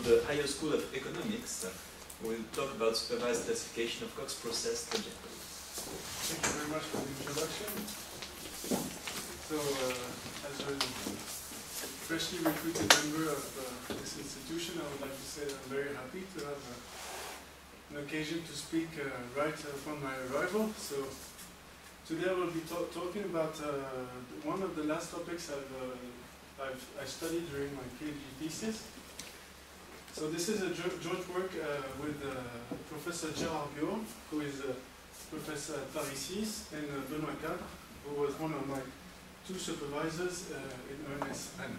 from the Higher School of Economics. We'll talk about supervised classification of Cox process trajectories. Thank you very much for the introduction. So, uh, as a freshly recruited member of uh, this institution, I would like to say I'm very happy to have uh, an occasion to speak uh, right upon my arrival. So, today I will be ta- talking about uh, one of the last topics I've, uh, I've I studied during my PhD thesis. So this is a joint work uh, with uh, Professor Gérard Biau, who is uh, Professor Parisis, and uh, Benoît Cadre, who was one of my two supervisors uh, in Ernest N.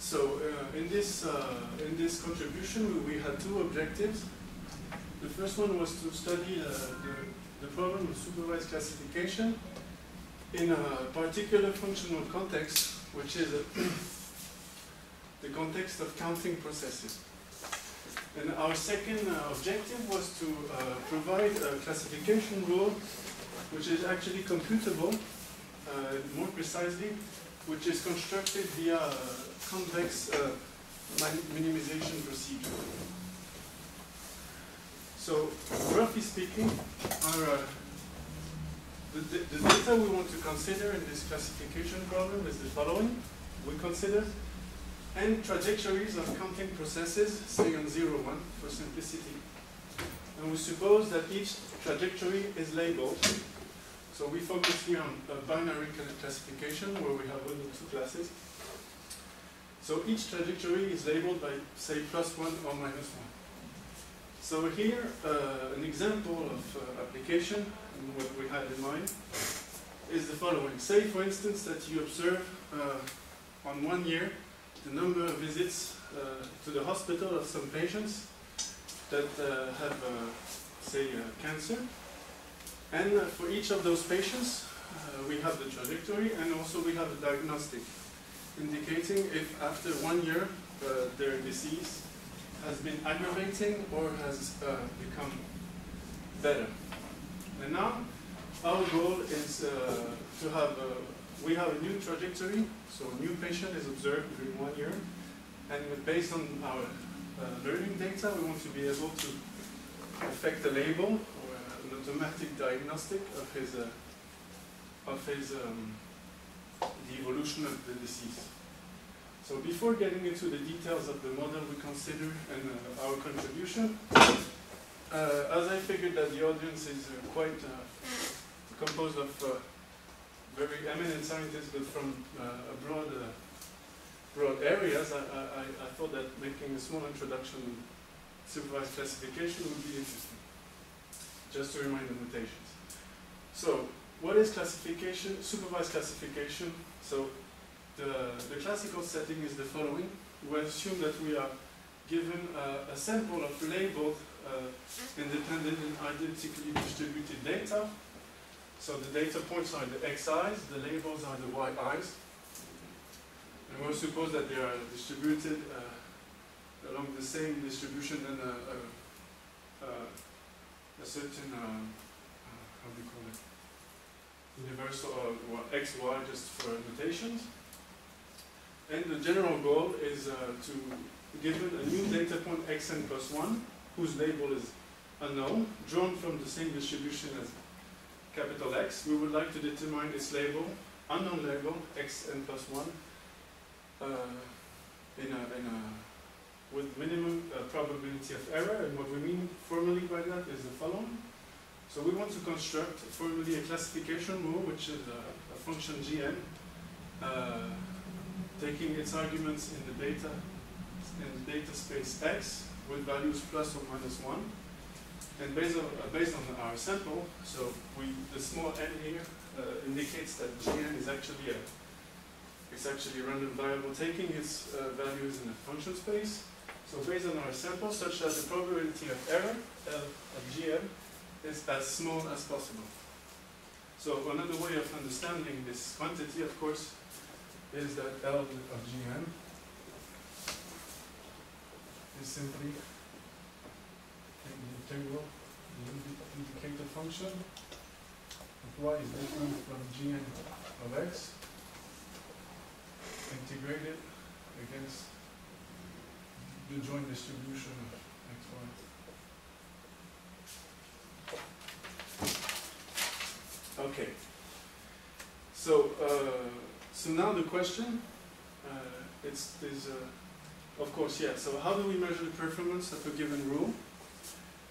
So uh, in this uh, in this contribution, we, had two objectives. The first one was to study the, the problem of supervised classification in a particular functional context, which is the context of counting processes. And our second uh, objective was to uh, provide a classification rule which is actually computable, uh, more precisely, which is constructed via a convex uh, minimization procedure. So, roughly speaking, our, uh, the, the data we want to consider in this classification problem is the following. We consider n trajectories of counting processes, say on 0, 1 for simplicity. And we suppose that each trajectory is labeled. So we focus here on a binary classification where we have only two classes. So each trajectory is labeled by, say, plus 1 or minus 1. So here, uh, an example of uh, application, and what we had in mind, is the following. Say, for instance, that you observe uh, on one year the number of visits uh, to the hospital of some patients that uh, have, uh, say, uh, cancer. And uh, for each of those patients, uh, we have the trajectory and also we have a diagnostic indicating if after one year uh, their disease has been aggravating or has uh, become better. And now our goal is uh, to have a we have a new trajectory, so a new patient is observed during one year, and based on our uh, learning data, we want to be able to affect a label or an automatic diagnostic of his uh, of his um, the evolution of the disease. So before getting into the details of the model we consider and uh, our contribution, uh, as I figured that the audience is uh, quite uh, composed of very eminent scientists, but from uh, broad, uh, broad areas, I, I, I thought that making a small introduction supervised classification would be interesting, just to remind the notations. So, what is classification, supervised classification? So, the, the classical setting is the following. We assume that we are given a, a sample of labeled, uh, independent and identically distributed data, so the data points are the xi's, the labels are the yi's. And we'll suppose that they are distributed uh, along the same distribution and a, a, a, certain, uh, uh, how do you call it, universal or x, y, just for notations. And the general goal is uh, to given a new data point xn plus 1, whose label is unknown, drawn from the same distribution as capital X, we would like to determine its label, unknown label, xn plus 1, uh, in a, in a, with minimum uh, probability of error. And what we mean formally by that is the following. So we want to construct formally a classification rule, which is a, a function gn, uh, taking its arguments in the data, in the data space x, with values plus or minus 1. And based on, uh, based on our sample, so we, the small n here uh, indicates that gn is actually a, it's actually a random variable taking its uh, values in a function space. So based on our sample, such that the probability of error L of gn is as small as possible. So another way of understanding this quantity, of course, is that L of gn is simply taking the integral, the indicator function of y is different from gn of x integrated against the joint distribution of x, y. Okay. So, uh, so now the question, uh, it's, is, uh, of course, yeah, so how do we measure the performance of a given rule?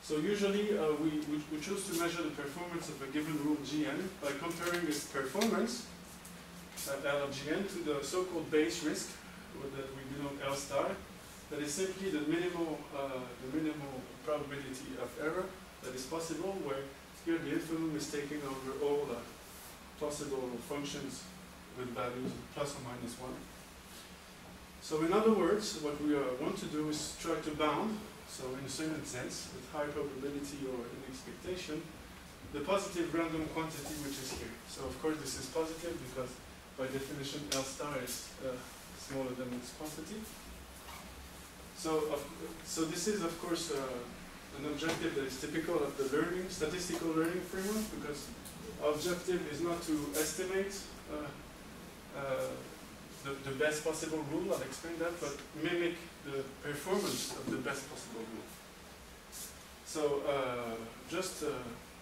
So usually uh, we, we, we choose to measure the performance of a given rule Gn by comparing its performance, at L of Gn, to the so-called Bayes risk, that we denote L star, that is simply the minimal, uh, the minimal probability of error that is possible, where here the infimum is taking over all the possible functions with values plus or minus 1. So in other words, what we uh, want to do is try to bound, so in a certain sense, with high probability or an expectation, the positive random quantity which is here. So of course this is positive because by definition L star is uh, smaller than its quantity. So, of, so this is of course uh, an objective that is typical of the learning, statistical learning framework because objective is not to estimate uh, uh, the, the best possible rule, I'll explain that, but mimic the performance of the best possible rule. So uh, just, uh,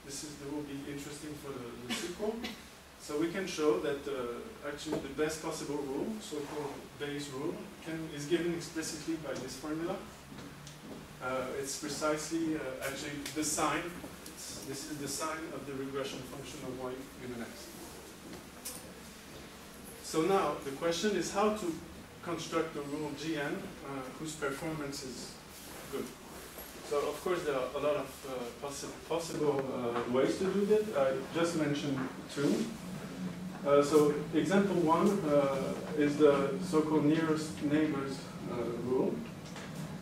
this is, will be interesting for the, the sequel. So we can show that uh, actually the best possible rule, so-called Bayes rule, can, is given explicitly by this formula. Uh, it's precisely uh, actually the sign, this is the sign of the regression function of y given x. So now the question is how to construct a rule Gn uh, whose performance is good. So of course there are a lot of uh, possi possible uh, ways to do that. I just mentioned two. Uh, so example one uh, is the so-called nearest neighbors uh, rule.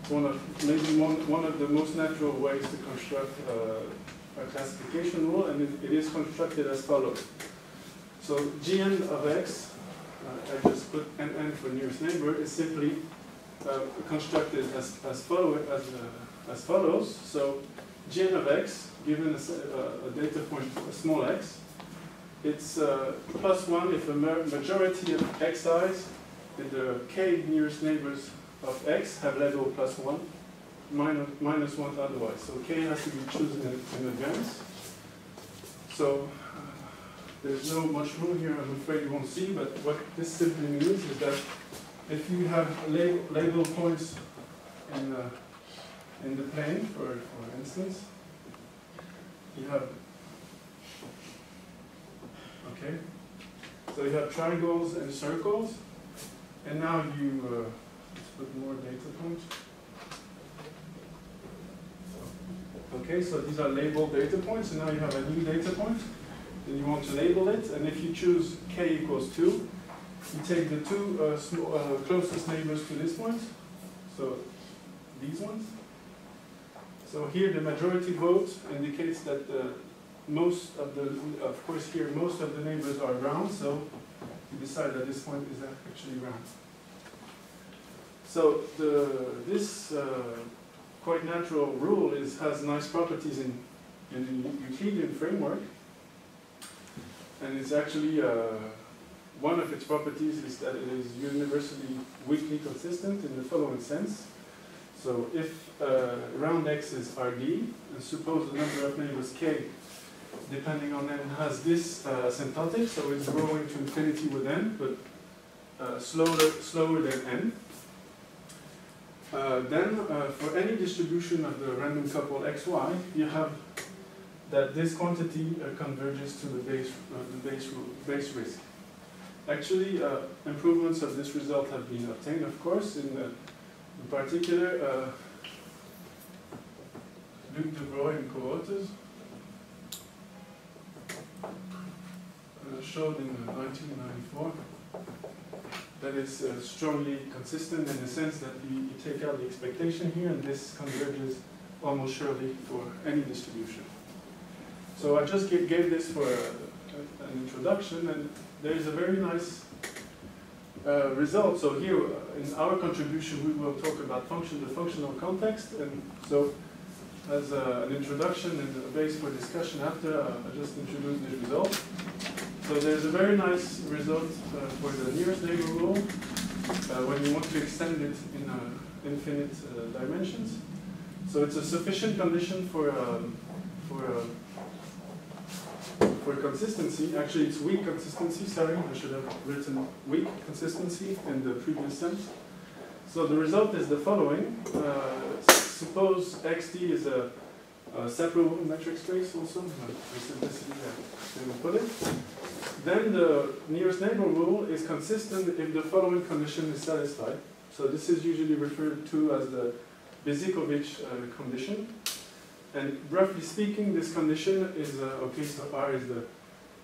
One of maybe one, one of the most natural ways to construct a classification rule, and it, it is constructed as follows. So Gn of x I just put NN for nearest neighbor, is simply uh, constructed as, as, follow, as, uh, as follows. So gn of x, given a, a data point a small x, it's uh, plus 1 if a majority of xi's in the k nearest neighbors of x have level plus 1, minus, minus 1 otherwise. So k has to be chosen in, in advance. So there's no much room here, I'm afraid you won't see, but what this simply means is that if you have label, label points in the, in the plane, for, for instance, you have, okay, so you have triangles and circles, and now you, uh, put more data points. Okay, so these are labeled data points, and now you have a new data point then you want to label it, and if you choose k equals 2, you take the two uh, small, uh, closest neighbors to this point, so these ones. So here the majority vote indicates that uh, most of the, of course here most of the neighbors are round, so you decide that this point is actually round. So the, this uh, quite natural rule is, has nice properties in, in the Euclidean framework. And it's actually, uh, one of its properties is that it is universally weakly consistent in the following sense. So if uh, round x is Rd, and suppose the number of neighbors k, depending on n, has this uh, asymptotic, so it's growing to infinity with n, but uh, slower, slower than n, uh, then uh, for any distribution of the random couple xy, you have that this quantity uh, converges to the Bayes, uh, the Bayes, Bayes risk. Actually, uh, improvements of this result have been obtained, of course, in, in particular, Luc Devroye and co-authors uh, showed in 1994 that is uh, strongly consistent in the sense that you, you take out the expectation here and this converges almost surely for any distribution. So I just gave, gave this for a, a, an introduction, and there is a very nice uh, result. So here, uh, in our contribution, we will talk about function, the functional context, and so as a, an introduction and a base for discussion after, uh, I just introduced the result. So there's a very nice result uh, for the nearest neighbor rule, uh, when you want to extend it in uh, infinite uh, dimensions. So it's a sufficient condition for um, for uh, for consistency. Actually, it's weak consistency. Sorry, I should have written weak consistency in the previous sense. So the result is the following. Uh, suppose xt is a, a separable metric space also, put it. Then the nearest neighbor rule is consistent if the following condition is satisfied. So this is usually referred to as the Besicovitch uh, condition. And roughly speaking, this condition is, uh, okay, so R is the,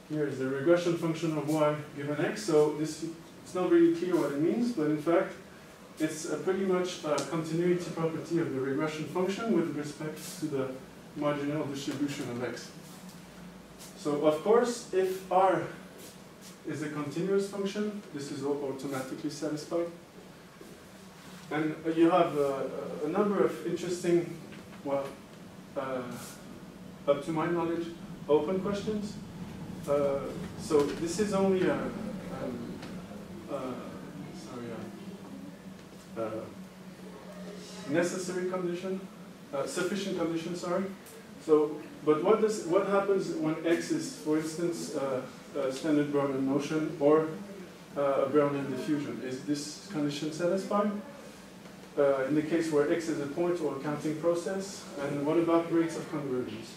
here is the regression function of y given x. So this, it's not really clear what it means, but in fact, it's a pretty much a continuity property of the regression function with respect to the marginal distribution of x. So of course, if R is a continuous function, this is automatically satisfied. And you have uh, a number of interesting, well, uh, up to my knowledge, open questions. Uh, so this is only a, um, uh, sorry, a, a necessary condition, sufficient condition, sorry. So, but what does what happens when x is, for instance, uh, a standard Brownian motion or uh, a Brownian diffusion? Is this condition satisfied? Uh, in the case where x is a point or a counting process, and what about rates of convergence?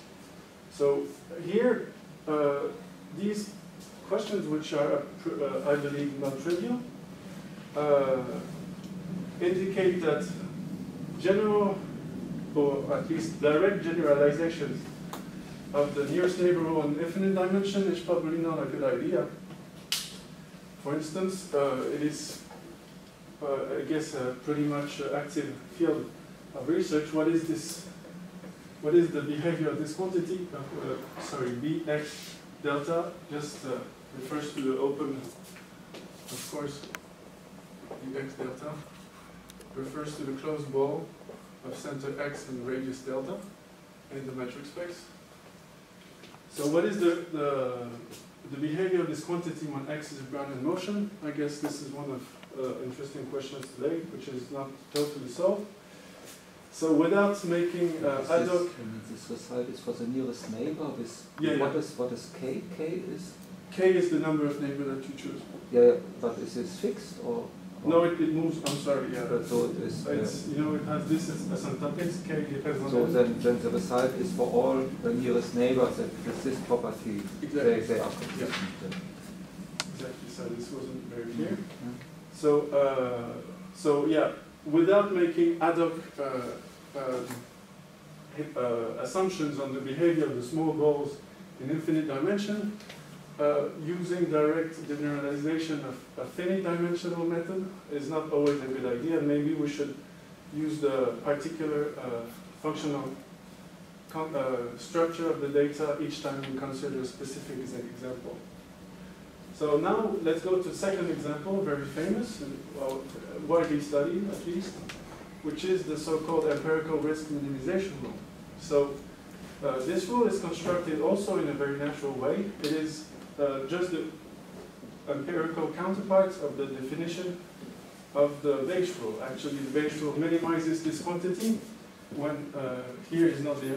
So here, uh, these questions, which are, uh, I believe, non-trivial, uh, indicate that general, or at least direct generalizations of the nearest neighbor in infinite dimension is probably not a good idea. For instance, uh, it is uh, I guess, a pretty much active field of research. What is this? What is the behavior of this quantity? Uh, sorry, Bx delta just uh, refers to the open, of course, Bx delta refers to the closed ball of center x and radius delta in the metric space. So what is the, the, the behavior of this quantity when x is a Brownian motion? I guess this is one of uh, interesting questions today, which is not totally solved. So without making uh, ad hoc... This result is for the nearest neighbor with... Yeah, what yeah. is what is k? k is... K is the number of neighbors that you choose. Yeah, but is it fixed or... or No, it, it moves, I'm sorry, yeah. But so it is... It's, you know, it has this as asymptotics, K depends on So then, then the result is for all the nearest neighbors that with this property Exactly. they, they are consistent. Exactly, so this wasn't very clear. Yeah. So, uh, so yeah, without making ad hoc uh, um, uh, assumptions on the behavior of the small balls in infinite dimension, uh, using direct generalization of a finite dimensional method is not always a good idea. Maybe we should use the particular uh, functional uh, structure of the data each time we consider a specific example. So now let's go to second example, very famous, and well, widely studied at least, which is the so-called empirical risk minimization rule. So uh, this rule is constructed also in a very natural way. It is uh, just the empirical counterpart of the definition of the Bayes rule. Actually, the Bayes rule minimizes this quantity when uh, here is not the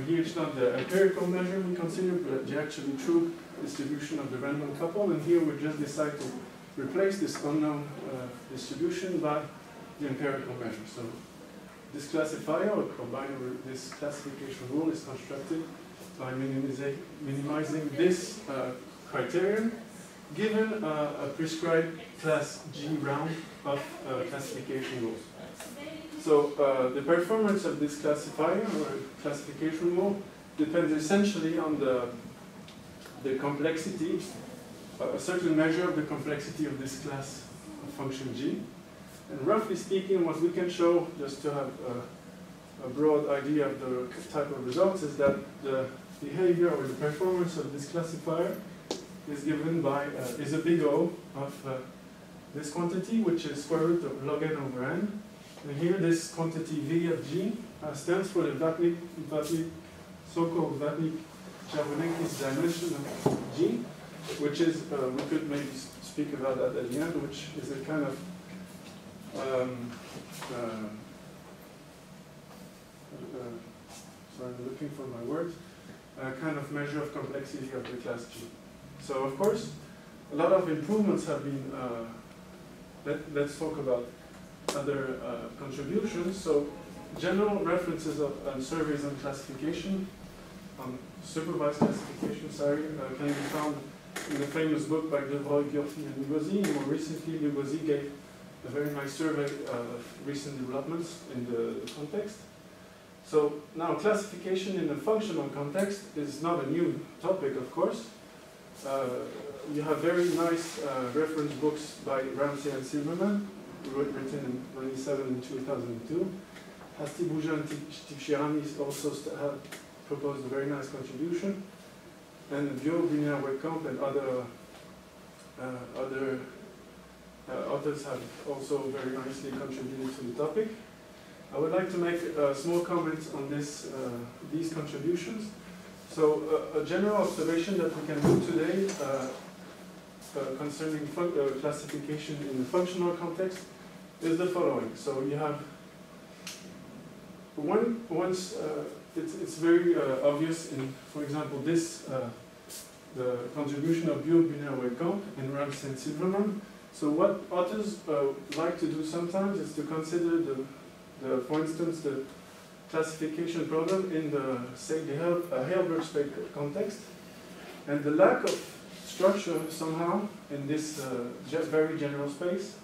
here it's not the empirical measure we consider, but the actually true distribution of the random couple, and here we just decide to replace this unknown uh, distribution by the empirical measure. So this classifier, or combined this classification rule, is constructed by minimizing this uh, criterion, given uh, a prescribed class G round of uh, classification rules. So uh, the performance of this classifier or classification rule depends essentially on the, the complexity, a certain measure of the complexity of this class of function g. And roughly speaking, what we can show, just to have a, a broad idea of the type of results, is that the behavior or the performance of this classifier is given by, uh, is a big O of uh, this quantity, which is square root of log n over n, and here this quantity V of G uh, stands for the Vapnik, Vapnik so-called Vapnik Chervonenkis dimension of G, which is, uh, we could maybe speak about that at the end, which is a kind of um, uh, uh, sorry, I'm looking for my words, a kind of measure of complexity of the class G. So of course, a lot of improvements have been, uh, let, let's talk about other uh, contributions. So general references of, on surveys and classification, on supervised classification, sorry, uh, can be found in the famous book by Devroye, Györfi, and Lugosi. More recently, Lugosi gave a very nice survey of recent developments in the context. So now classification in a functional context is not a new topic, of course. Uh, you have very nice uh, reference books by Ramsay and Silverman, written in 97 and 2002. Hastie Buja and Tibshirani also proposed a very nice contribution. And Biau, Bunea, Wegkamp, and other, uh, other uh, authors have also very nicely contributed to the topic. I would like to make a small comment on this, uh, these contributions. So uh, a general observation that we can do today uh, uh, concerning uh, classification in the functional context is the following. So you have one, once it's, it's very obvious in, for example, this the contribution of Biau, Bunea, Wegkamp, and and Silverman. So what authors uh, like to do sometimes is to consider the the, for instance, the classification problem in the, say, the Hel uh, Hilbert space context, and the lack of structure somehow in this uh, just very general space uh,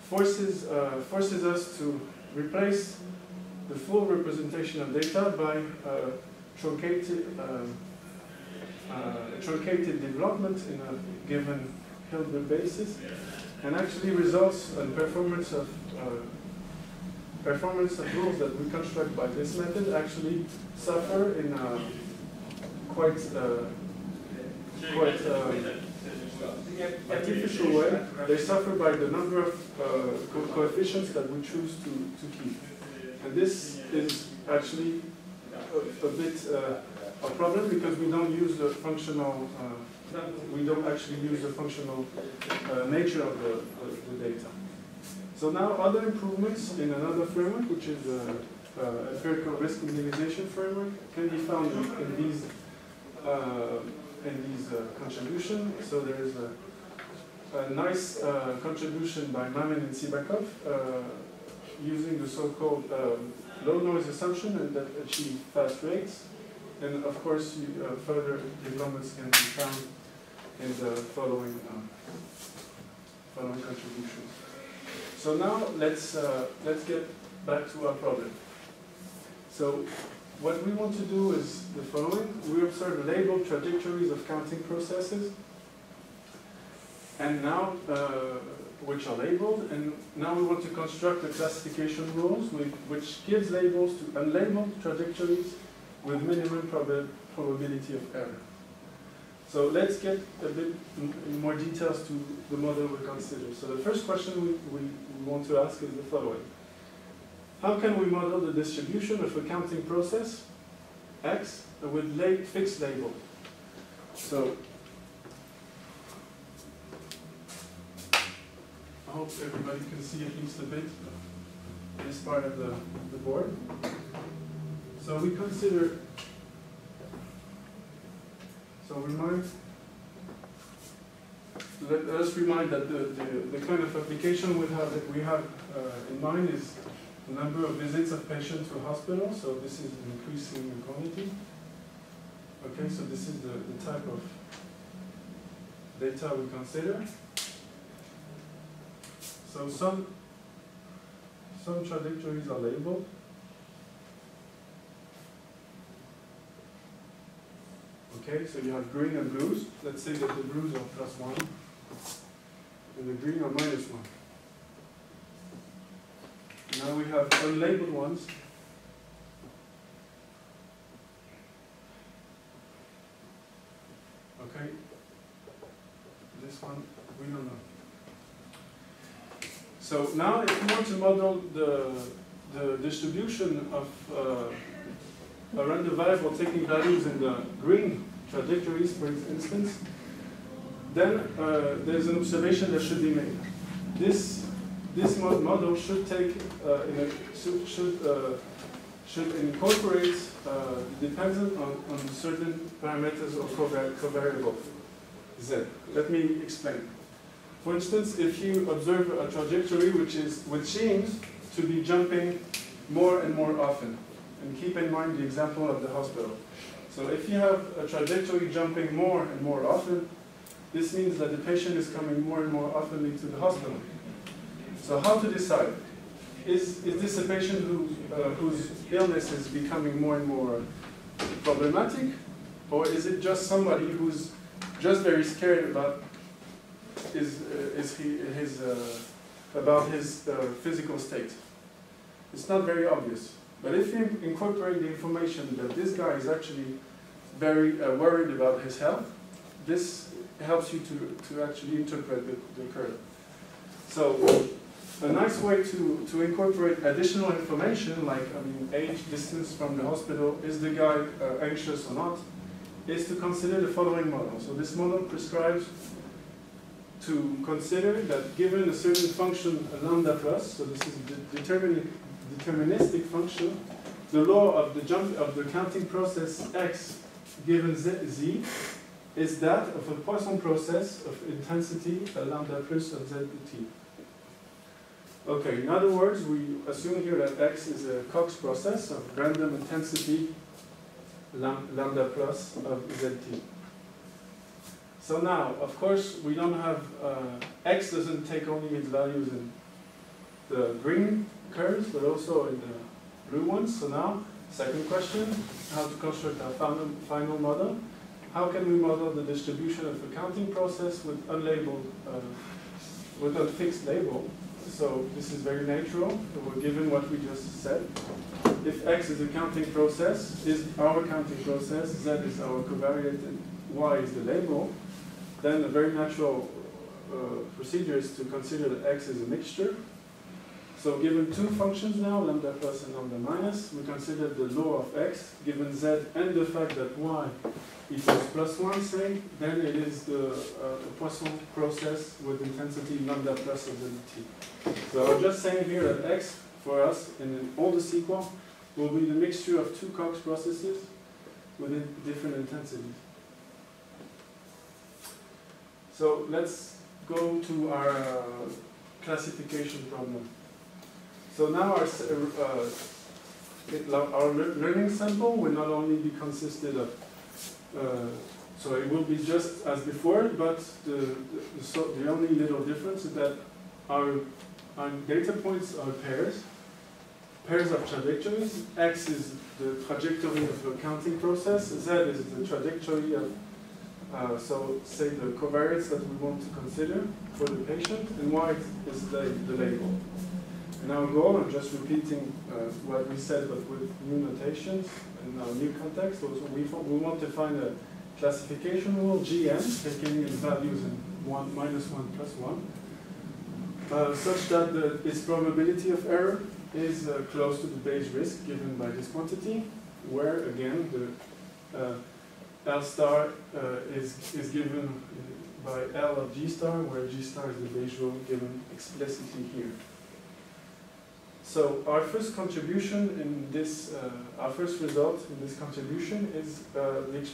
forces, uh, forces us to replace the full representation of data by uh, truncated, um, uh, truncated development in a given Hilbert basis, and actually results in performance of performance of rules that we construct by this method actually suffer in a quite uh, quite uh, artificial way. They suffer by the number of uh, co coefficients that we choose to, to keep. And this is actually a, a bit uh, a problem because we don't use the functional, uh, we don't actually use the functional uh, nature of the, the, the data. So now other improvements in another framework, which is the uh, empirical risk minimization framework, can be found in, in these these uh, contributions. So there is a, a nice uh, contribution by Mammen and Tsybakov uh, using the so-called um, low noise assumption and that achieve fast rates. And of course, you, uh, further developments can be found in the following um, following contributions. So now let's, uh, let's get back to our problem. So what we want to do is the following. We observe labeled trajectories of counting processes, and now, uh, which are labeled, and now we want to construct the classification rules with, which gives labels to unlabeled trajectories with minimum prob probability of error. So let's get a bit more details to the model we consider. So the first question we, we want to ask is the following. How can we model the distribution of a counting process, X, with fixed label? So I hope everybody can see at least a bit this part of the, the board. So we consider so remind, let us remind that the, the, the, kind of application we have that we have uh, in mind is the number of visits of patients to hospital. So this is increasing quantity. Okay, so this is the, the type of data we consider. So some some trajectories are labeled. Okay, so you have green and blues. Let's say that the blues are plus 1 and the green are minus 1. Now we have unlabeled ones. Okay, this one we don't know. So now if you want to model the, the distribution of uh, a random variable taking values in the green trajectories, for instance, then uh, there's an observation that should be made. This this model should take uh, in a, should should, uh, should incorporate uh, dependent on, on certain parameters or covar- covariable z. Let me explain. For instance, if you observe a trajectory which is which seems to be jumping more and more often, and keep in mind the example of the hospital. So if you have a trajectory jumping more and more often, this means that the patient is coming more and more often to the hospital. So how to decide? Is, is this a patient who, uh, whose illness is becoming more and more problematic? Or is it just somebody who's just very scared about is, uh, is he, his, uh, about his uh, physical state? It's not very obvious. But if you incorporate the information that this guy is actually very uh, worried about his health, this helps you to, to actually interpret the, the curve. So a nice way to, to incorporate additional information, like I mean, age, distance from the hospital, is the guy uh, anxious or not, is to consider the following model. So this model prescribes to consider that given a certain function lambda plus, so this is a determin deterministic function, the law of the jump of the counting process x given z, z is that of a Poisson process of intensity lambda plus of zt. Okay, in other words, we assume here that x is a Cox process of random intensity lambda plus of zt. So now, of course, we don't have, uh, x doesn't take only its values in the green curves, but also in the blue ones. So now, second question, how to construct our final, final model. How can we model the distribution of the counting process with unlabeled, uh, with a fixed label? So this is very natural. We're given what we just said. If x is a counting process, is our counting process, z is our covariate, and y is the label, then a very natural uh, procedure is to consider that x is a mixture. So given two functions now, lambda plus and lambda minus, we consider the law of x, given z and the fact that y equals plus 1, say, then it is the, uh, Poisson process with intensity lambda plus of the t. So I'm just saying here that x for us in all the sequel will be the mixture of two Cox processes with different intensities. So let's go to our uh, classification problem. So now our, uh, it, our learning sample will not only be consisted of, uh, so it will be just as before, but the, the, so the only little difference is that our, our data points are pairs, pairs of trajectories. X is the trajectory of the counting process, Z is the trajectory of uh, so say the covariates that we want to consider for the patient, and y is the, the label. And our goal, I'm just repeating uh, what we said, but with new notations and our new context, was we, we want to find a classification rule, Gn, taking in values in 1, minus 1, plus 1, uh, such that the, its probability of error is uh, close to the Bayes risk given by this quantity, where, again, the uh, L star uh, is, is given by L of G star, where G star is the Bayes rule given explicitly here. So our first contribution in this, uh, our first result in this contribution is the ex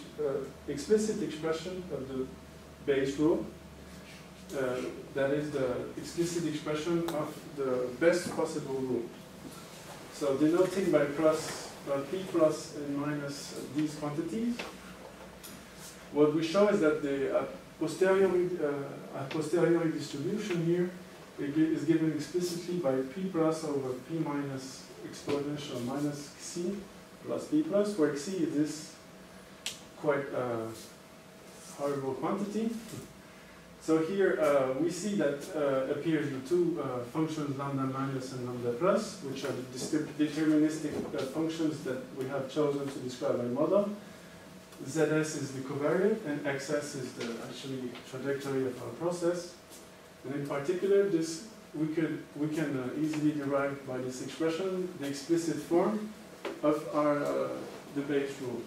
explicit expression of the Bayes rule. Uh, that is the explicit expression of the best possible rule. So denoting by plus, uh, p plus and minus these quantities, what we show is that the uh, posteriori, uh, posteriori distribution here is given explicitly by p plus over p minus exponential minus c plus p plus, where c is this quite uh, horrible quantity. So here uh, we see that uh, appears the two uh, functions lambda minus and lambda plus, which are the deterministic uh, functions that we have chosen to describe our model. Zs is the covariate, and Xs is the actually trajectory of our process. And in particular, this we could we can uh, easily derive by this expression the explicit form of our uh, the Bayes rule.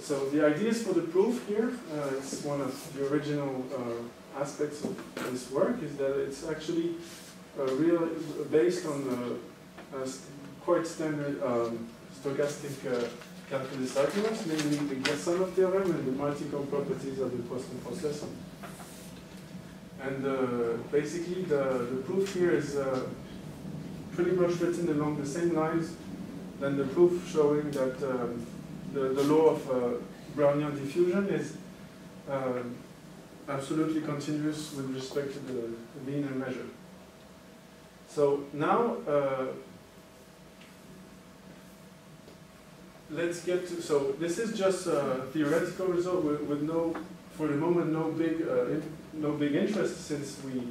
So the ideas for the proof here, uh, it's one of the original uh, aspects of this work, is that it's actually uh, real, based on uh, quite standard um, stochastic uh, calculus arguments, namely the Girsanov theorem and the multi-comb properties of the Poisson processor. And uh, basically the, the proof here is uh, pretty much written along the same lines than the proof showing that um, the, the law of uh, Brownian diffusion is um, absolutely continuous with respect to the Wiener measure. So now, uh, let's get to, so this is just a theoretical result with, with no, for the moment, no big, uh, in, no big interest since we,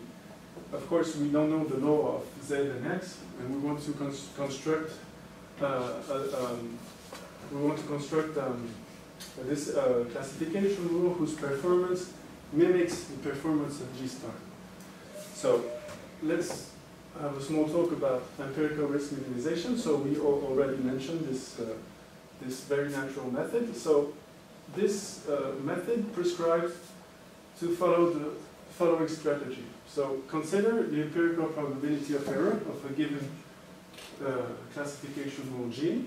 of course, we don't know the law of Z and X, and we want to cons- construct, uh, a, um, we want to construct um, this uh, classification rule whose performance mimics the performance of G star. So let's have a small talk about empirical risk minimization. So we al- already mentioned this, uh, this very natural method. So this uh, method prescribes to follow the following strategy. So consider the empirical probability of error of a given uh, classification rule G.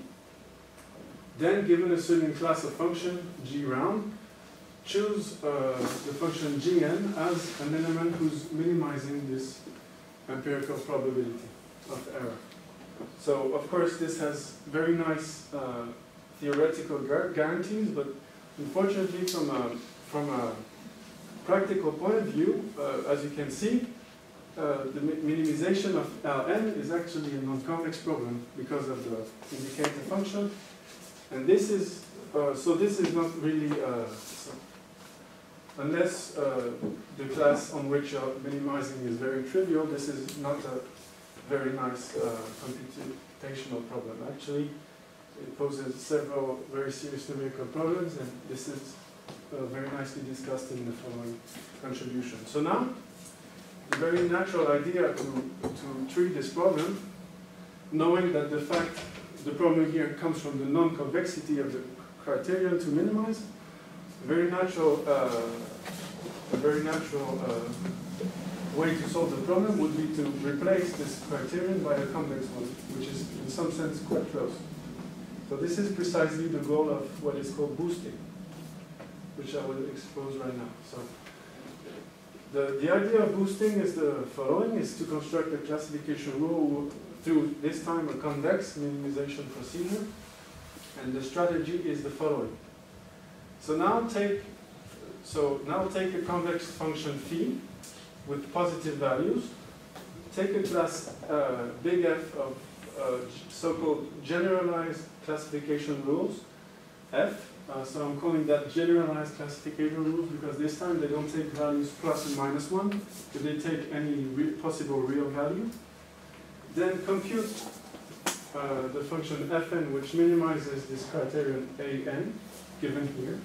Then, given a certain class of function, g round, choose uh, the function gn as an element who's minimizing this empirical probability of error. So, of course, this has very nice uh, theoretical guarantees, but unfortunately, from a, from a practical point of view, uh, as you can see, uh, the minimization of Ln is actually a non-convex problem because of the indicator function. And this is, uh, so this is not really, uh, so unless uh, the class on which you're minimizing is very trivial, this is not a very nice uh, computational problem. Actually, it poses several very serious numerical problems, and this is uh, very nicely discussed in the following contribution. So now, the very natural idea to, to treat this problem, knowing that the fact the problem here comes from the non-convexity of the criterion to minimize. A very natural, uh, a very natural uh, way to solve the problem would be to replace this criterion by a convex one, which is in some sense quite close. So this is precisely the goal of what is called boosting, which I will expose right now. So the, the idea of boosting is the following, is to construct a classification rule through this time a convex minimization procedure. And the strategy is the following. So now take so now take a convex function phi with positive values. Take a class uh, big F of uh, so-called generalized classification rules, F. Uh, so I'm calling that generalized classification rules because this time they don't take values plus and minus one, but they take any re possible real value. Then compute uh, the function fn, which minimizes this criterion an, given here,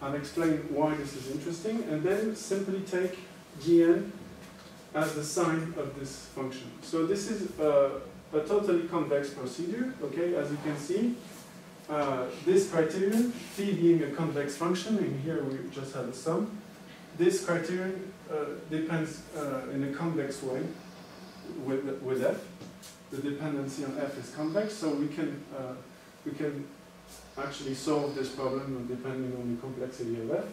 and explain why this is interesting, and then simply take gn as the sign of this function. So this is uh, a totally convex procedure, okay, as you can see. Uh, this criterion, phi being a convex function, and here we just have a sum, this criterion uh, depends uh, in a convex way with, with f. The dependency on f is convex, so we can, uh, we can actually solve this problem depending on the complexity of f.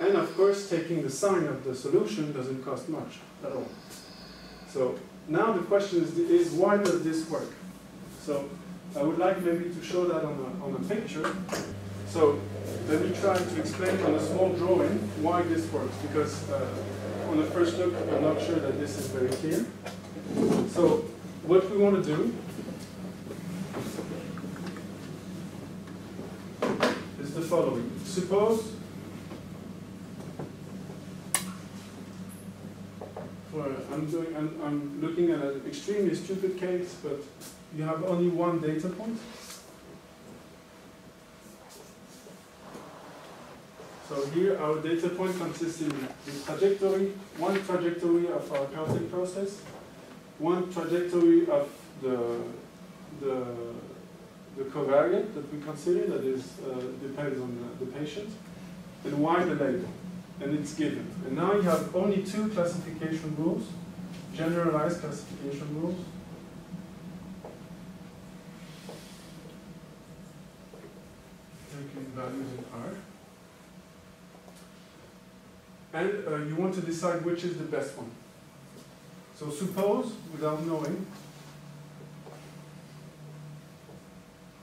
And of course, taking the sign of the solution doesn't cost much at all. So now the question is, is why does this work? So I would like maybe to show that on a, on a picture. So let me try to explain on a small drawing why this works, because uh, on the first look, I'm not sure that this is very clear. So what we want to do is the following. Suppose I'm doing I'm, I'm looking at an extremely stupid case, but you have only one data point. So here our data point consists in the trajectory, one trajectory of our counting process, one trajectory of the, the, the covariate that we consider that is uh, depends on the, the patient, and y the label, and it's given. And now you have only two classification rules, generalized classification rules. Taking values in R. And uh, you want to decide which is the best one. So suppose, without knowing,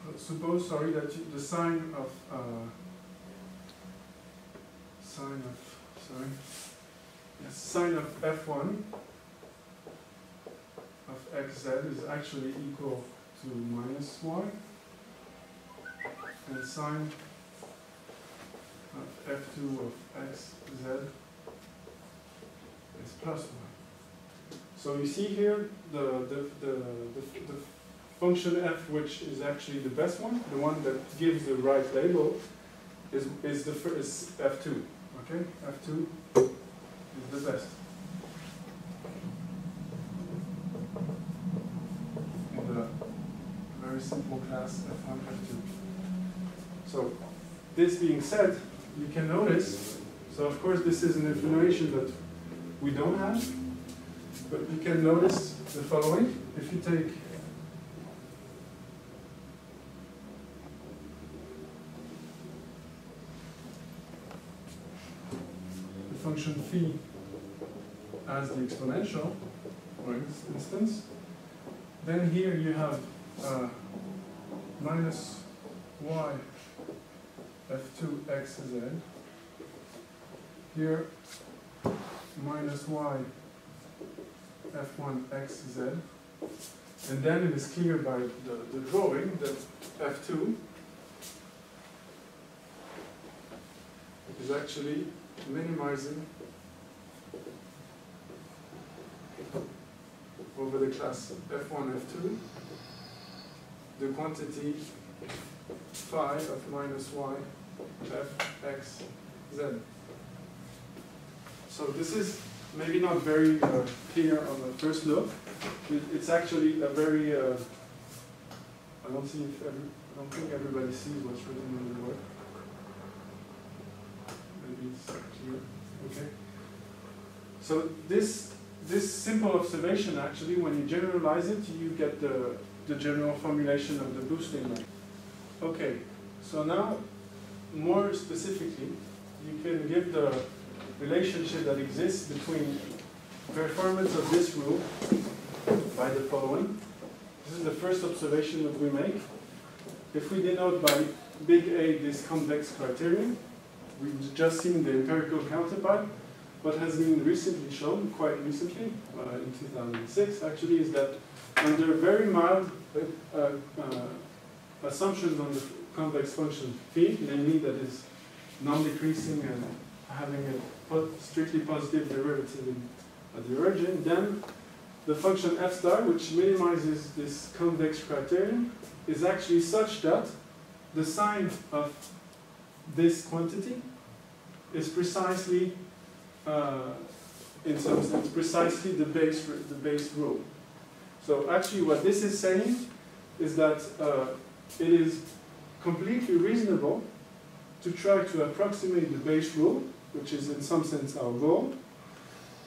uh, suppose, sorry, that you, the sign of, uh, sign of, sorry, yes, sign of f1 of xz is actually equal to minus y, and sign of f2 of xz is plus 1. So you see here the, the, the, the, the function f, which is actually the best one, the one that gives the right label, is, is the is f2. Okay, f2 is the best. Very simple class f1, f2. So this being said, you can notice, so of course this is an information that we don't have, but you can notice the following. If you take the function phi as the exponential, for instance, then here you have uh, minus y f2 xz. Here minus y f1 xz. And then it is clear by the, the drawing that f2 is actually minimizing over the class f1, f2 the quantity phi of minus y f x z. So this is maybe not very uh, clear on the first look. It, it's actually a very, uh, I don't see if every, I don't think everybody sees what's written in the work. Maybe it's clear, okay. So this, this simple observation actually, when you generalize it, you get the, the general formulation of the boosting. Okay, so now, more specifically, you can give the relationship that exists between performance of this rule by the following. This is the first observation that we make. If we denote by big A this convex criterion, we've just seen the empirical counterpart. What has been recently shown, quite recently, uh, in 2006 actually, is that under very mild uh, uh, assumptions on the convex function phi, namely that is non-decreasing and having a strictly positive derivative in, at the origin, then the function f star, which minimizes this convex criterion, is actually such that the sign of this quantity is precisely, uh, in some sense, precisely the Bayes, the Bayes rule. So actually what this is saying is that uh, it is completely reasonable to try to approximate the Bayes rule, which is in some sense our goal,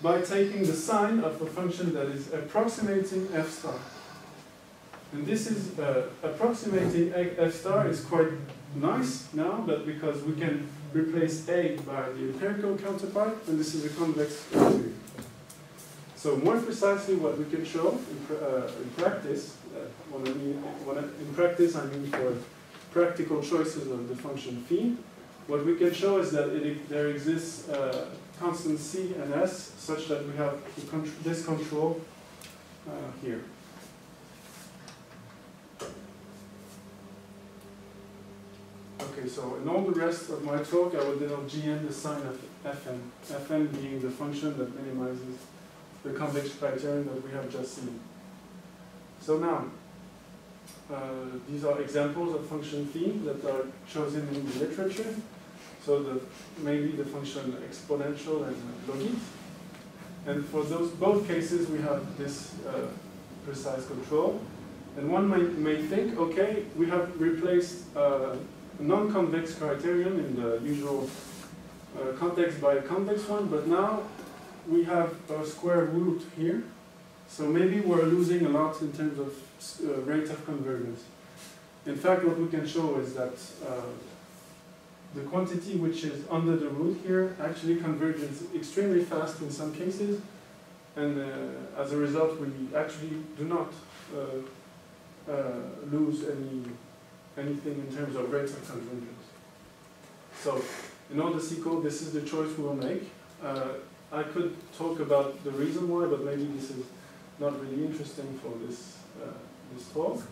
by taking the sign of a function that is approximating f star. And this is uh, approximating f star is quite nice now, but because we can replace a by the empirical counterpart, and this is a convex criterion. So more precisely what we can show in, pr uh, in practice, uh, when I mean, when I, in practice I mean for practical choices of the function phi, what we can show is that it, there exists uh, constant c and s such that we have this control uh, here. Okay, so in all the rest of my talk, I will denote gn the sign of fn, fn being the function that minimizes the convex criterion that we have just seen. So now, uh, these are examples of function phi that are chosen in the literature. So the, maybe the function exponential and logit. And for those both cases, we have this uh, precise control. And one may, may think, okay, we have replaced uh, non-convex criterion in the usual uh, context by a convex one, but now we have a square root here. So maybe we're losing a lot in terms of uh, rate of convergence. In fact, what we can show is that uh, the quantity which is under the root here actually converges extremely fast in some cases, and uh, as a result, we actually do not uh, uh, lose any anything in terms of rates of convergence. So, in all the C code, this is the choice we will make. I could talk about the reason why, but maybe this is not really interesting for this uh, this talk.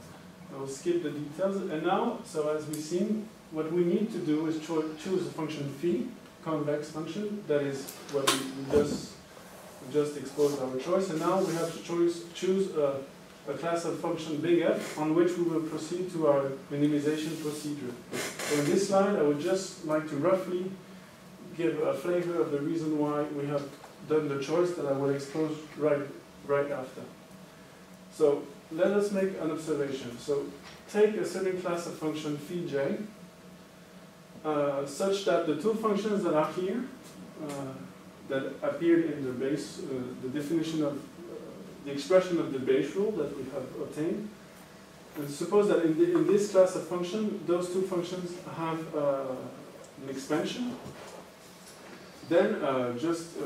I will skip the details. And now, so as we've seen, what we need to do is cho choose a function phi, convex function. That is what we, we just just exposed our choice. And now we have to choose choose a, a class of function big F on which we will proceed to our minimization procedure. So in this slide, I would just like to roughly give a flavor of the reason why we have done the choice that I will expose right right after. So let us make an observation. So take a certain class of function phi j, uh, such that the two functions that are here, uh, that appeared in the Bayes, uh, the definition of, uh, the expression of the Bayes rule that we have obtained, and suppose that in, the, in this class of function, those two functions have uh, an expansion, then uh, just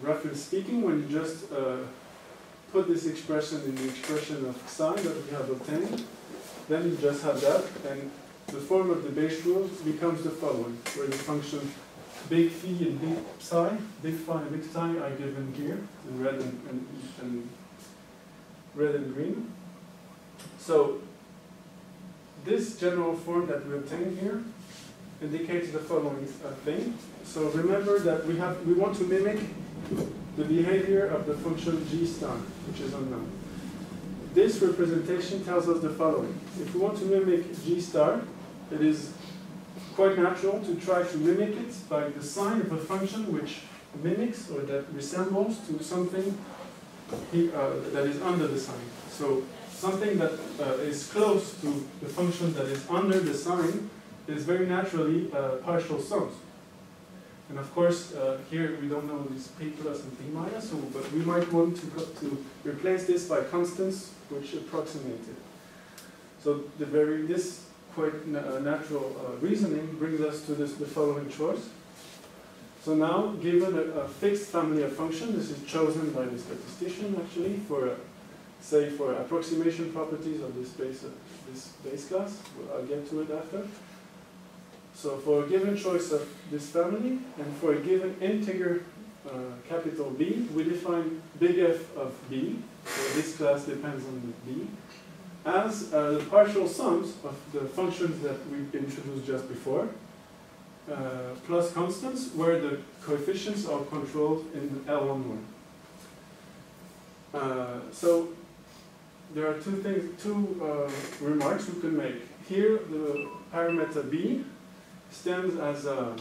roughly speaking, when you just put this expression in the expression of psi that we have obtained, then you just have that, and the form of the Bayes rule becomes the following, where the function big phi and big psi, big phi and big psi are given here in red and, and, and red and green. So this general form that we obtain here indicates the following uh, thing. So remember that we have we want to mimic the behavior of the function g star, which is unknown. This representation tells us the following. If we want to mimic g star, it is quite natural to try to mimic it by the sign of a function which mimics or that resembles to something uh, that is under the sign. So something that uh, is close to the function that is under the sign is very naturally uh, partial sums. And of course, uh, here we don't know these p plus and p minus, so, but we might want to, to replace this by constants which approximate it. So the very, this quite na uh, natural uh, reasoning brings us to this, the following choice. So now, given a, a, fixed family of functions, this is chosen by the statistician actually for, uh, say, for approximation properties of this base, this base class. I'll get to it after. So for a given choice of this family, and for a given integer uh, capital B, we define big F of B, so this class depends on the B, as uh, the partial sums of the functions that we introduced just before, uh, plus constants, where the coefficients are controlled in L11. Uh, so there are two things, two uh, remarks we can make. Here, the parameter B stands as a,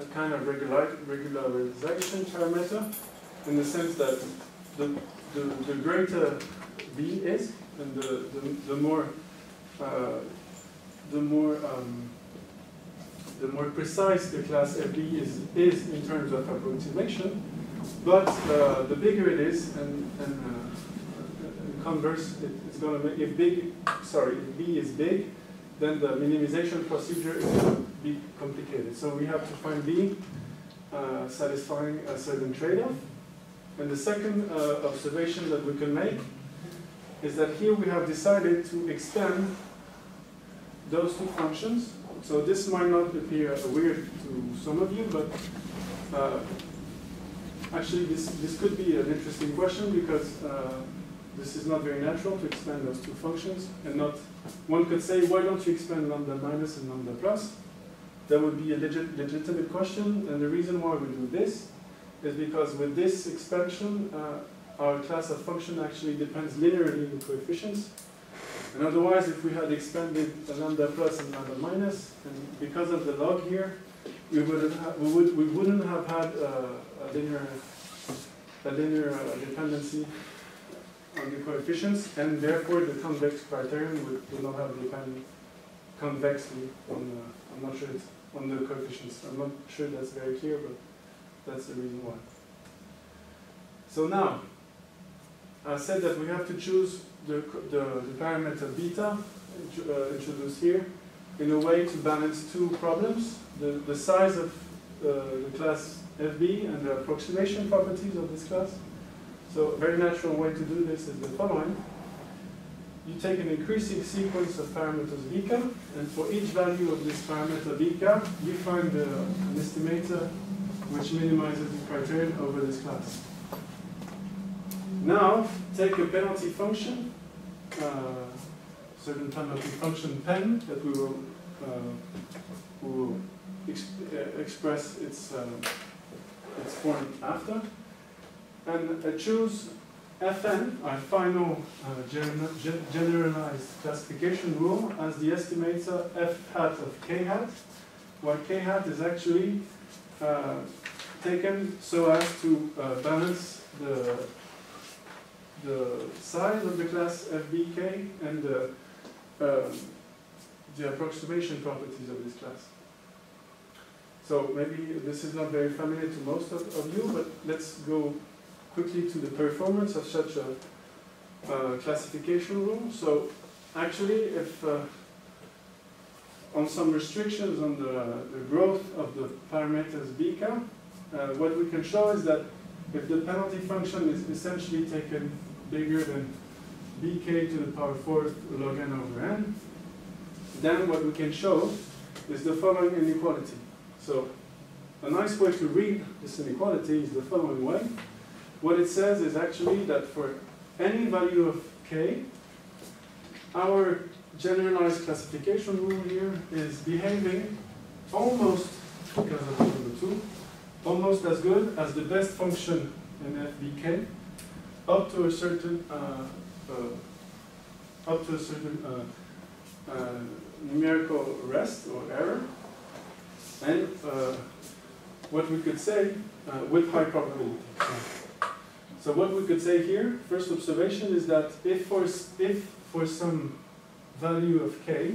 a kind of regular, regularization parameter in the sense that the, the, the greater b is, and the, the, the more uh, the more um, the more precise the class FB is, is in terms of approximation, but uh, the bigger it is, and, and, uh, converse, it, it's going to make, if big, sorry, if B is big, then the minimization procedure is be complicated. So we have to find B uh, satisfying a certain trade-off. And the second uh, observation that we can make is that here we have decided to extend those two functions. So this might not appear weird to some of you, but uh, actually this, this could be an interesting question because uh, this is not very natural to expand those two functions and not, one could say, why don't you expand lambda minus and lambda plus? That would be a legit, legitimate question, and the reason why we do this is because with this expansion, uh, our class of function actually depends linearly on the coefficients. And otherwise, if we had expanded lambda plus and lambda minus, and because of the log here, we wouldn't have, we would, we wouldn't have had uh, a linear, a linear uh, dependency on the coefficients, and therefore the convex criterion would, would not have depended convexly on the, I'm not sure it's on the coefficients. I'm not sure that's very clear, but that's the reason why. So now, I said that we have to choose the, the, the parameter beta, uh, introduced here, in a way to balance two problems, the, the size of uh, the class FB and the approximation properties of this class. So a very natural way to do this is the following. You take an increasing sequence of parameters bk, and for each value of this parameter bk, you find an estimator which minimizes the criterion over this class. Now, take a penalty function, uh, certain penalty function pen that we will, uh, we will ex- uh, express its, uh, its form after, and uh, choose Fn, our final uh, gen- gen- generalized classification rule, as the estimator f hat of k hat, where k hat is actually uh, taken so as to uh, balance the the size of the class FBK and the, um, the approximation properties of this class. So maybe this is not very familiar to most of, of you, but let's go quickly to the performance of such a uh, classification rule. So actually, if uh, on some restrictions on the, the growth of the parameters beta, uh, what we can show is that if the penalty function is essentially taken bigger than bk to the power fourth log n over n, then what we can show is the following inequality. So a nice way to read this inequality is the following way. What it says is actually that for any value of k, our generalized classification rule here is behaving almost, because of number two, almost as good as the best function in FBK up to a certain uh, uh, up to a certain uh, uh, numerical rest or error, and uh, what we could say uh, with high probability. So what we could say here, first observation is that if for if for some value of k,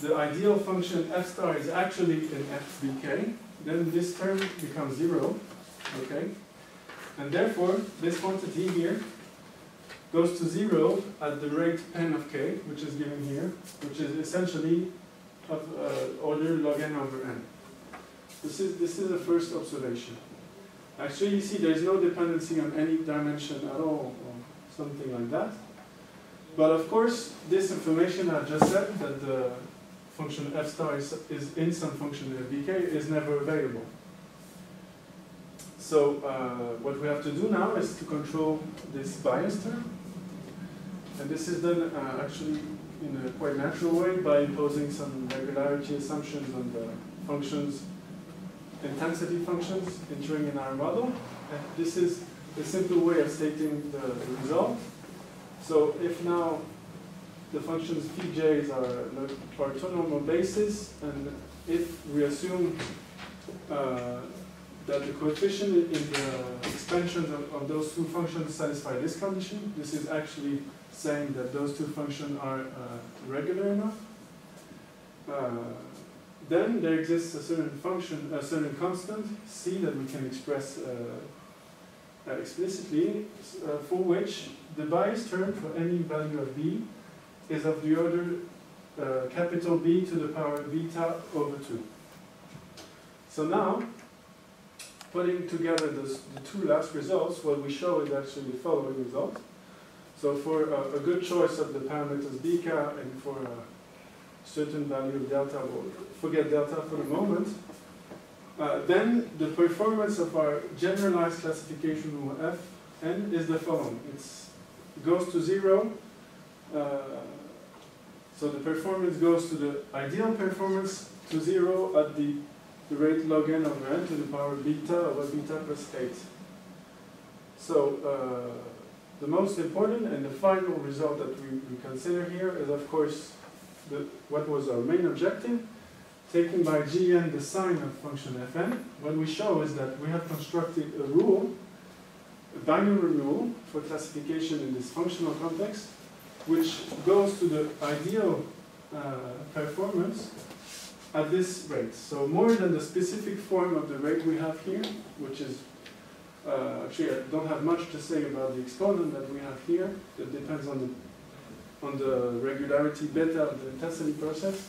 the ideal function f star is actually in fbk, then this term becomes zero, okay? And therefore, this quantity here goes to zero at the rate n of k, which is given here, which is essentially of uh, order log n over n. This is, this is the first observation. Actually, you see there's no dependency on any dimension at all, or something like that. But of course, this information I just said, that the function f star is, is in some function of bk, is never available. So uh, what we have to do now is to control this bias term. And this is done uh, actually in a quite natural way by imposing some regularity assumptions on the functions, intensity functions entering in our model. And this is a simple way of stating the, result. So if now the functions pj's are a orthonormal basis, and if we assume uh, that the coefficient in the expansions of, of those two functions satisfy this condition, this is actually saying that those two functions are uh, regular enough. Uh, then there exists a certain function, a certain constant, c, that we can express uh, uh, explicitly, uh, for which the bias term for any value of b is of the order uh, capital B to the power beta over 2. So now, putting together the two last results, what we show is actually the following result. So for a, good choice of the parameters beta and for certain value of delta, we'll forget delta for the moment, uh, then the performance of our generalized classification rule f n is the following. It goes to zero. Uh, so the performance goes to the ideal performance to zero at the, the rate log n over n to the power beta over beta plus 8. So uh, the most important and the final result that we, we consider here is of course the, what was our main objective, taken by gn the sign of function fn. What we show is that we have constructed a rule a binary rule for classification in this functional context, which goes to the ideal uh, performance at this rate. So more than the specific form of the rate we have here, which is, uh, actually I don't have much to say about the exponent that we have here. That depends on the, on the regularity beta of the intensity process.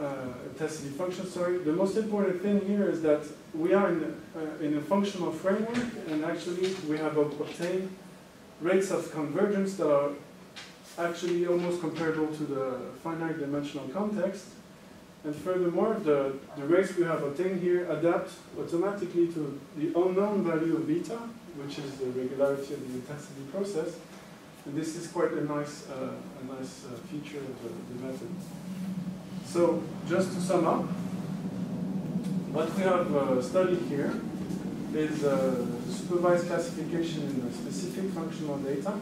Uh, intensity function, sorry. The most important thing here is that we are in, uh, in a functional framework and actually we have obtained rates of convergence that are actually almost comparable to the finite dimensional context. And furthermore, the, the rates we have obtained here adapt automatically to the unknown value of beta, which is the regularity of the intensity process. And this is quite a nice, uh, a nice uh, feature of the, the method. So, just to sum up, what we have uh, studied here is uh, supervised classification in specific functional data.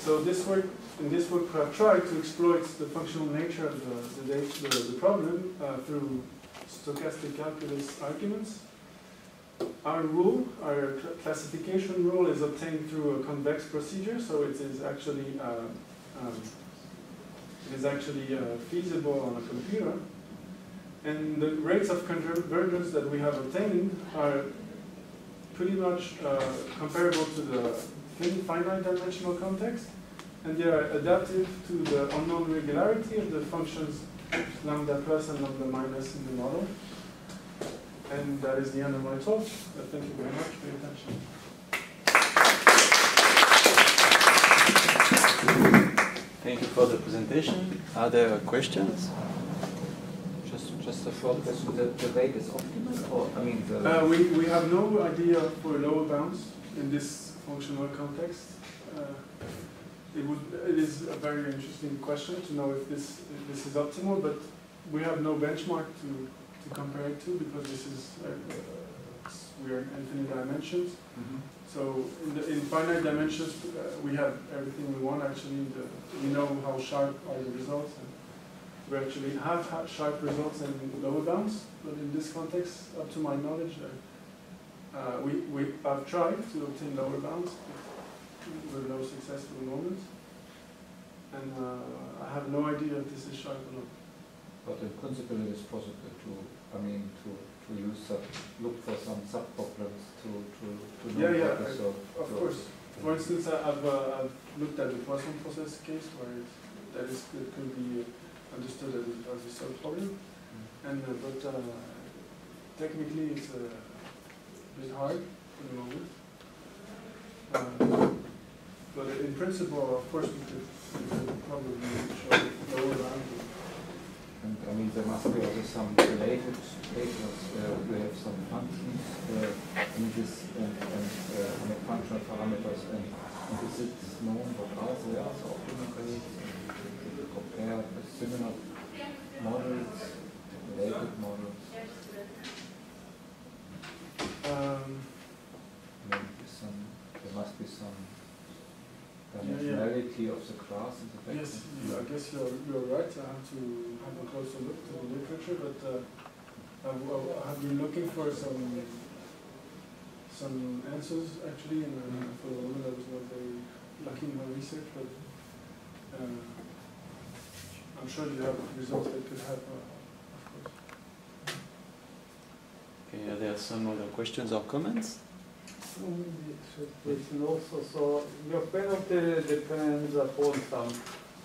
So this work, in this work, we have tried to exploit the functional nature of the, the, data, the, problem uh, through stochastic calculus arguments. Our rule, our cl classification rule, is obtained through a convex procedure, so it is actually uh, um, it is actually uh, feasible on a computer. And the rates of convergence that we have obtained are pretty much uh, comparable to the finite dimensional context, and they are adaptive to the unknown regularity of the functions lambda plus and lambda minus in the model. And that is the end of my talk. Uh, thank you very much for your attention. Thank you for the presentation. Are there questions? Just, just a short question. The, the rate is optimal, or I mean, the Uh, we, we have no idea for lower bounds in this functional context. Uh, it would it is a very interesting question to know if this if this is optimal, but we have no benchmark to, to compare it to because this is uh, uh, we are in infinite dimensions. Mhm. So in, the, in finite dimensions, uh, we have everything we want. Actually, the, we know how sharp are the results, and we actually have sharp results in lower bounds. But in this context, up to my knowledge, uh, uh, we we have tried to obtain lower bounds with no success for the moment, and uh, I have no idea if this is sharp or not. But in principle, it is possible to, I mean, to, to use sub, look for some subproblems to, to, to know Yeah, yeah, I- so. of course. For instance, I've, uh, I've looked at the Poisson process case where it, that is, it could be understood as, a- as a sub-problem. And, uh, but uh, technically it's uh, a bit hard for the moment. Uh, But in principle, of course, we could, we could probably show lower. And I mean, there must be also some related papers where we have some functions uh, in this and, and uh, functional parameters and, and is it known what are the other optimal rates? Compare similar models, related models. Um, Maybe some, there must be some Yeah, yeah. of the class in the Yes, background. you- I guess you're, you're right, I have to have a closer look to the literature, but uh, I've, I have been looking for some, some answers actually, and uh, for the moment I was not very lucky in my research, but uh, I'm sure you have results that could help, uh. Okay, are there some other questions or comments? Question also, so your penalty depends upon some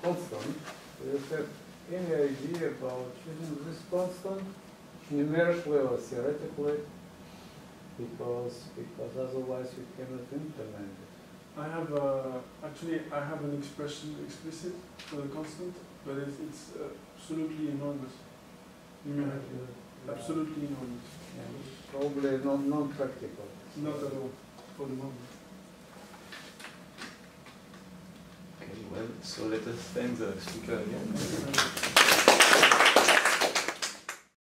constant. Do you have any idea about choosing this constant numerically or theoretically? Because, because otherwise you cannot implement it. I have, uh, actually, I have an expression explicit for the constant, but it's, it's absolutely enormous, numerically, absolutely enormous. Yeah, Probably non, non-practical. Not at all, for the moment. Okay, well, so let us thank the speaker again.